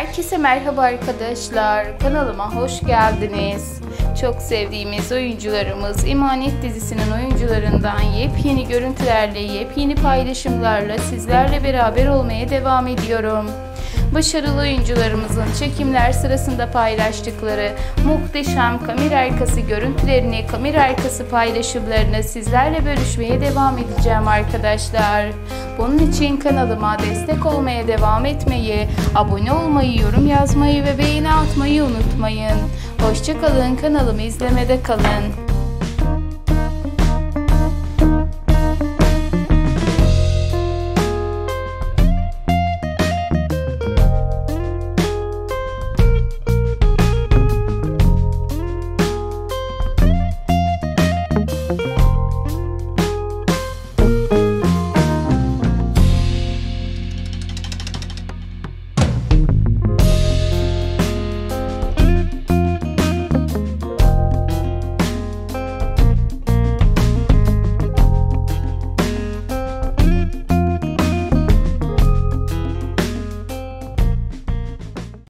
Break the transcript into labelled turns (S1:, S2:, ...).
S1: Herkese merhaba arkadaşlar. Kanalıma hoş geldiniz. Çok sevdiğimiz oyuncularımız İmanet dizisinin oyuncularından yepyeni görüntülerle, yepyeni paylaşımlarla sizlerle beraber olmaya devam ediyorum. Başarılı oyuncularımızın çekimler sırasında paylaştıkları muhteşem kamera arkası görüntülerini, kamera arkası paylaşımlarını sizlerle bölüşmeye devam edeceğim arkadaşlar. Bunun için kanalıma destek olmaya devam etmeyi, abone olmayı, yorum yazmayı ve beğeni atmayı unutmayın. Hoşçakalın kanalımı izlemede kalın.